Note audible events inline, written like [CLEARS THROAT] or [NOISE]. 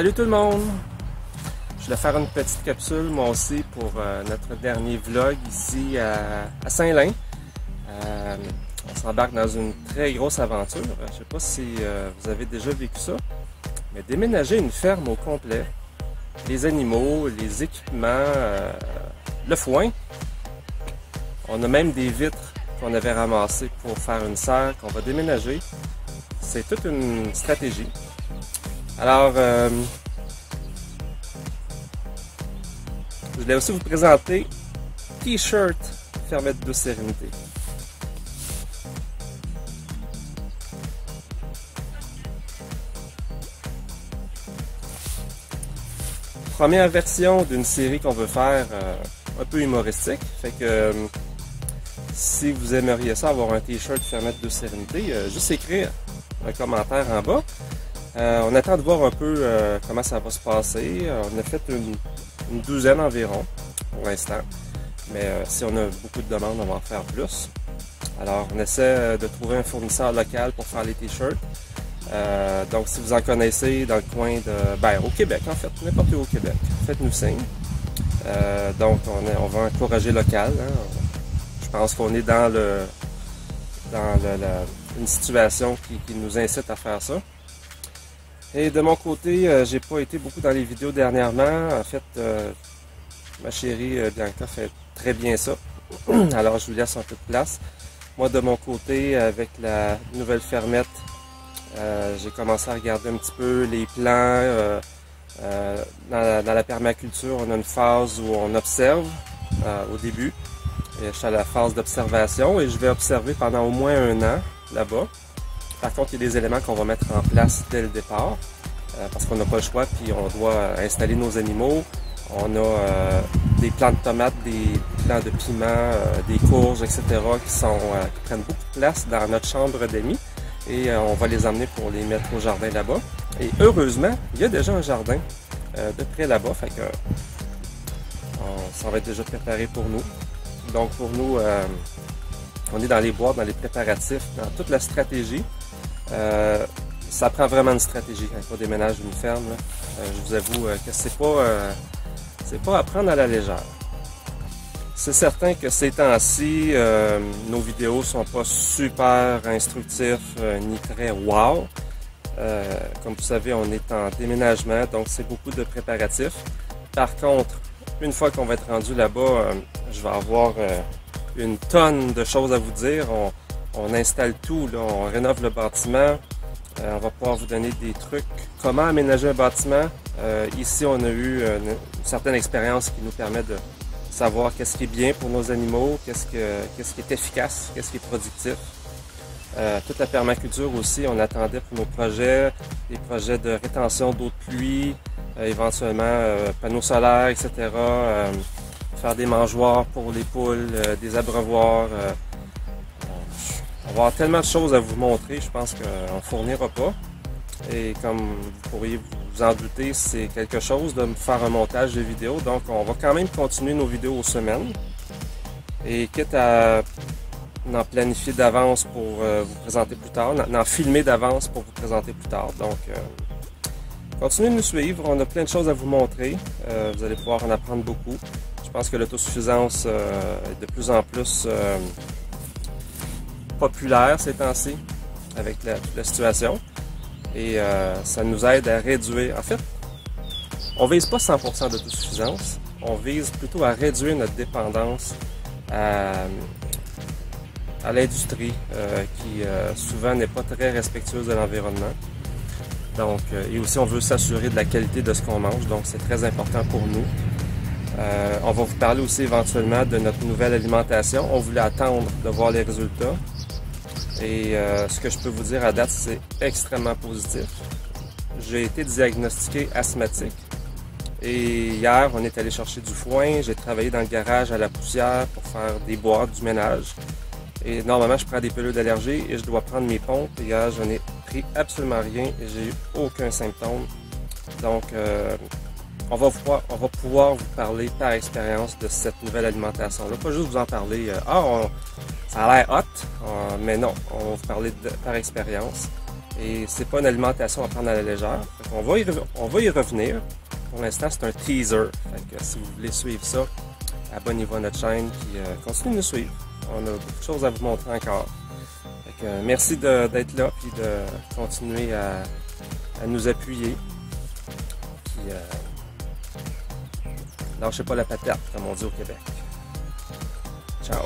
Salut tout le monde! Je voulais faire une petite capsule, moi aussi, pour euh, notre dernier vlog ici à, Saint-Lin. Euh, on s'embarque dans une très grosse aventure. Je ne sais pas si euh, vous avez déjà vécu ça, mais déménager une ferme au complet, les animaux, les équipements, le foin. On a même des vitres qu'on avait ramassées pour faire une serre qu'on va déménager. C'est toute une stratégie. Alors, euh, je voulais aussi vous présenter T-shirt Fermette de Sérénité. Première version d'une série qu'on veut faire euh, un peu humoristique. Fait que euh, si vous aimeriez ça, avoir un t-shirt Fermette de Sérénité, juste écrire un commentaire en bas. Euh, on attend de voir un peu euh, comment ça va se passer. Euh, on a fait une, douzaine environ pour l'instant. Mais si on a beaucoup de demandes, on va en faire plus. Alors, on essaie de trouver un fournisseur local pour faire les t-shirts. donc, si vous en connaissez dans le coin de... Ben, au Québec, en fait, n'importe où au Québec, faites-nous signe. donc, on, va encourager local. Hein. Je pense qu'on est dans le dans une situation qui nous incite à faire ça. Et de mon côté, euh, j'ai pas été beaucoup dans les vidéos dernièrement. En fait, euh, ma chérie euh, Bianca fait très bien ça. [CLEARS THROAT] Alors, je lui laisse un peu de place. Moi, de mon côté, avec la nouvelle fermette, j'ai commencé à regarder un petit peu les plans. Dans la, permaculture, on a une phase où on observe au début. Je suis à la phase d'observation et je vais observer pendant au moins un an là-bas. Par contre, il y a des éléments qu'on va mettre en place dès le départ euh, parce qu'on n'a pas le choix, puis on doit installer nos animaux. On a euh, des plants de tomates, des plants de piment, euh, des courges, etc. qui, sont, qui prennent beaucoup de place dans notre chambre d'amis et on va les emmener pour les mettre au jardin là-bas. Et heureusement, il y a déjà un jardin de près là-bas, fait que ça va être déjà préparé pour nous. Donc pour nous, on est dans les boîtes, dans les préparatifs, dans toute la stratégie. Euh, ça prend vraiment une stratégie quand on déménage d'une ferme. Euh, je vous avoue euh, que c'est pas, c'est pas à prendre à la légère. C'est certain que ces temps-ci, nos vidéos sont pas super instructifs ni très wow. comme vous savez, on est en déménagement, donc c'est beaucoup de préparatifs. Par contre, une fois qu'on va être rendu là-bas, je vais avoir une tonne de choses à vous dire installe tout, on rénove le bâtiment. Euh, on va pouvoir vous donner des trucs. Comment aménager un bâtiment? Euh, ici, on a eu euh, une, certaine expérience qui nous permet de savoir qu'est-ce qui est bien pour nos animaux, qu'est-ce, qu'est-ce qui est efficace, qu'est-ce qui est productif. toute la permaculture aussi, on attendait pour nos projets, des projets de rétention d'eau de pluie, éventuellement panneaux solaires, etc. faire des mangeoires pour les poules, des abreuvoirs. On va avoir tellement de choses à vous montrer, je pense qu'on ne fournira pas. Et comme vous pourriez vous en douter, c'est quelque chose de faire un montage de vidéos. Donc, on va quand même continuer nos vidéos aux semaines. Et quitte à en planifier d'avance pour euh, vous présenter plus tard, en filmer d'avance pour vous présenter plus tard. Donc, euh, continuez de nous suivre. On a plein de choses à vous montrer. Euh, vous allez pouvoir en apprendre beaucoup. Je pense que l'autosuffisance est de plus en plus populaire ces temps-ci avec la, situation. Et euh, ça nous aide à réduire. En fait, on vise pas 100% d'autosuffisance. On vise plutôt à réduire notre dépendance à, l'industrie euh, qui euh, souvent n'est pas très respectueuse de l'environnement. Donc, et aussi on veut s'assurer de la qualité de ce qu'on mange. Donc, c'est très important pour nous. on va vous parler aussi éventuellement de notre nouvelle alimentation. On voulait attendre de voir les résultats. Et euh, ce que je peux vous dire à date, c'est extrêmement positif. J'ai été diagnostiqué asthmatique. Et hier, on est allé chercher du foin. J'ai travaillé dans le garage à la poussière pour faire des boîtes, du ménage. Et normalement, je prends des pilules d'allergie et je dois prendre mes pompes. Et hier, je n'ai pris absolument rien et j'ai eu aucun symptôme. Donc, euh, on, va pouvoir, on va pouvoir vous parler par expérience de cette nouvelle alimentation-là. Pas juste vous en parler, euh, ah, ça a l'air hot, euh, mais non, on va vous parler par expérience. Et c'est pas une alimentation à prendre à la légère. On va, y on va y revenir. Pour l'instant, c'est un teaser. Fait que si vous voulez suivre ça, abonnez-vous à notre chaîne et euh, continuez de nous suivre. On a beaucoup de choses à vous montrer encore. Euh, merci d'être là et de continuer à, à nous appuyer. Puis, euh, lâchez pas la patate, comme on dit au Québec. Ciao!